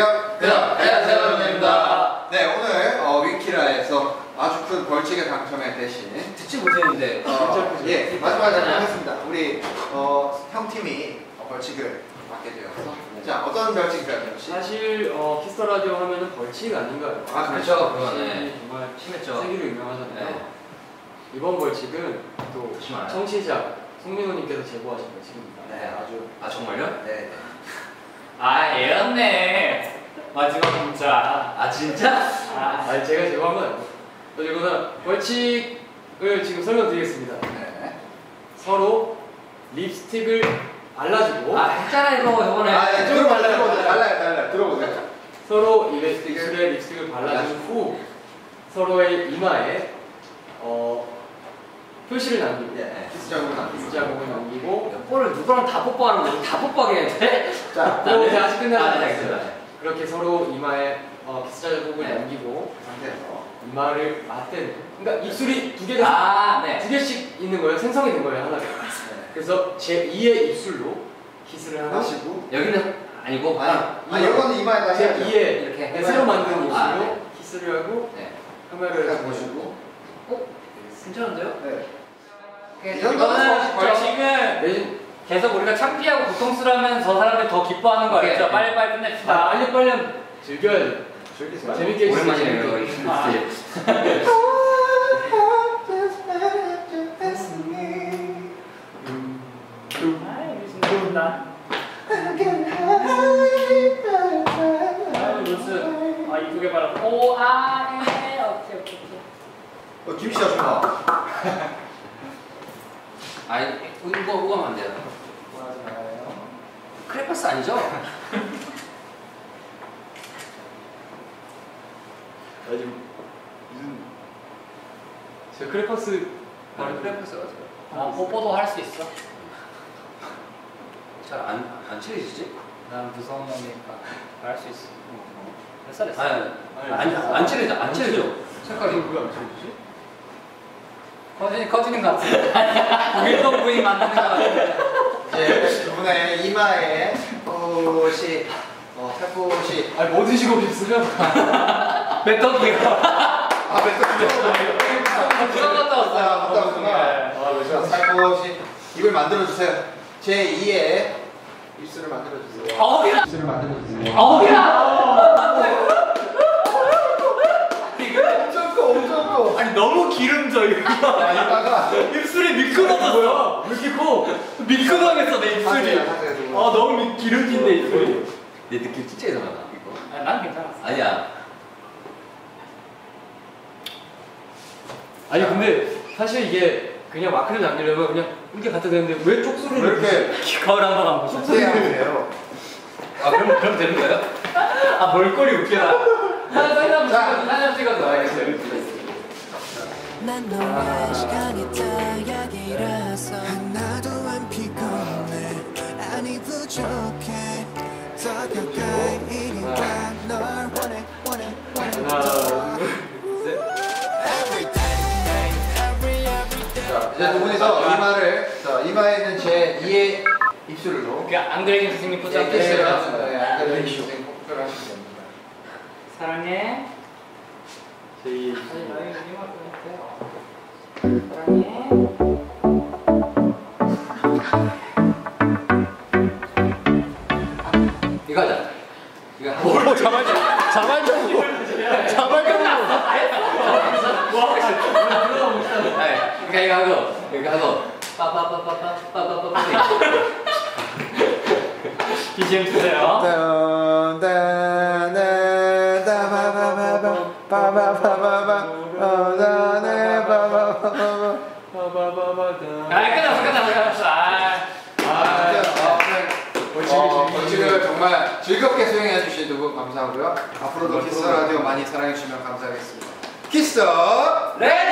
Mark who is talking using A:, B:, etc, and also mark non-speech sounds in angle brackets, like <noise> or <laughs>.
A: 대답, 안녕하세요, 연입니다. 네, 오늘 어, 위키라에서 아주 큰 벌칙에 당첨의 대신
B: 듣지 못했는데
A: 어, 예, 마지막에 하겠습니다. 우리 어, 형 팀이 어, 벌칙을 맡게 되어서 자, 어떤 혹시?
C: 사실 어, 키스 라디오 하면은 벌칙 아닌가요?
A: 아,
B: 그렇죠
C: 벌칙이
B: 그거네
C: 정말
B: 심했죠
C: 세계로 유명하잖아요.
B: 네.
C: 이번 벌칙은 또
B: 심하나요?
C: 청취자 송민호님께서 제보하신 벌칙입니다.
A: 네.
C: 아주
B: 아 정말요?
A: 네.
D: 아 얘였네 마지막 문자
B: 아 진짜?
D: 아,
C: 아니 제가 제보한 건 그리고는 벌칙을 지금 설명드리겠습니다.
A: 네.
C: 서로 립스틱을 발라주고
B: 아 했잖아 이거 저번에
A: 아, 네, 들어보세요, 들어보세요. 달라요, 달라요. 들어보세요.
C: 서로 입에 입술에 립스틱을 발라준 후 서로의 이마에 어, 표시를 남기고
A: 예, 키스 자국을 남기고.
C: 키스 자국을 남기고
B: 뽀뽀를 누구랑 다 뽀뽀하는 거지 다 뽀뽀하게 해야 돼?
A: 자,
C: 네, 네, 아직 끝나지
B: 아, 네,
C: 않았어요.
B: 알겠습니다.
C: 그렇게 서로 이마에 어, 키스 자국을
B: 네.
C: 남기고
A: 그 상태에서.
C: 이마를 맞대는 그러니까 입술이 두 개가
B: 아 네.
C: 두 개씩 있는 거예요 생성이 된 거예요 하나가
A: 네.
C: 그래서 제 2의 입술로 키스를 하고
A: 하시고.
B: 여기는 아니고
A: 아니, 아니, 이거는 이마에다
C: 제
A: 해야죠.
C: 2의
B: 이렇게
C: 새로 만든 입술로
B: 아, 네.
C: 키스를 하고
B: 네.
C: 카메라를
A: 보시고.
B: 괜찮은데요?
A: 네.
B: 이
D: 이거는 벌칙은
C: 내신
D: 계속 우리가 창피하고 고통스러우면 저 사람들 더 기뻐하는 거. 알죠? 빨리빨리
C: 아,
D: 끝냅시다
C: 빨리 빨리 즐겨야지
A: 즐기세요.
C: 재밌게 해주세요
B: 오랜만이네요. 이거.
D: 아. 아아 무슨 아 이쁘게 말아 오아네 오케이 오케이 오케이
A: 어, 김씨 아줌마.
B: 아니 이거 우가면 안 돼요
D: 뭐하지 말아요
B: 크레파스 아니죠?
C: 아주 무슨 제가 크레파스
B: 바로 크레파스 같아요
D: 아 뽀뽀도 할 수 있어
B: 잘안 안 칠해지지?
D: 난 무서운 놈이니까 할 수 있어 몇 살했어?
B: 아니 안안 칠해져 안 칠해져 색깔이
C: 왜안 쳐주지?
D: 커지는 커지는 것 같아 <laughs> 밀동 부위 만드는 것 같아
A: 이제 두 분의 이마에 꽃이, 어, 살포시.
C: 아니 뭐 드시고 오셨어요? <laughs>
D: 뱉어기가
A: 아, 뱉어.
D: 부산 갔다 왔어요
A: 아, 갔다 왔구나.
C: 아
A: 자, 살포시. 입을 만들어주세요. 제 2의 입술을 만들어주세요.
D: 어우야
A: 입술을 만들어주세요.
D: 어우야
A: 엄청 커, 엄청 커.
D: 아니 너무 기름져 이거
A: 아, 이마가. <laughs>
D: 입술이 미끄러졌어
C: 왜 이렇게 커?
D: 미끄러졌어 내 입술이
A: 하세요, 하세요, 두 분.
D: 아 너무 미, 기름진데 입술이
B: 내 느낌 진짜 이상하다 이거
D: 아, 난 괜찮았어
B: 아니야
C: 아니 근데 사실 이게 그냥 마크를 남기려면 그냥 이렇게 갖다 대는데 왜 쪽수를
A: 왜 <laughs> 이렇게
D: 거울 한번 안 보자
A: 세하세요?
B: 아 그럼 그럼 되는 거예요?
D: 아 볼거리 웃기다
C: 하나 사진
A: 자.
C: 한번 찍어 사진 찍어서 알겠어요
E: 난 너의 시간이 타약이라서. 하나도 안 피곤해. 아니 부족해. 더 가까이 이리와 널 원해 원해 원해.
C: 하나 둘셋
E: Every day every every day
A: 자, 이제 두 분이서 이마를, 자, 이마에는 제 2의 입술로.
D: 그 안그레긴 선생님 포즈
A: 네, 키스를
D: 한번
A: 하시면 네, 안그레 선생 폭주를 하시면 됩니다.
D: 사랑해.
C: 제이
D: 아니 나이 이만 사랑해
B: 이거 하자 이거 하자
C: 오 자발적 자발적으로 자발적으로
B: 네, 그러니까 이거 하고 이거 하고 빠빠빠빠빠빠빠빠
D: BGM 주세요
A: 즐겁게 수행해 주신 두 분 감사하고요. 앞으로도 키스 라디오 많이 사랑해 주시면 감사하겠습니다. 키스
D: 레디오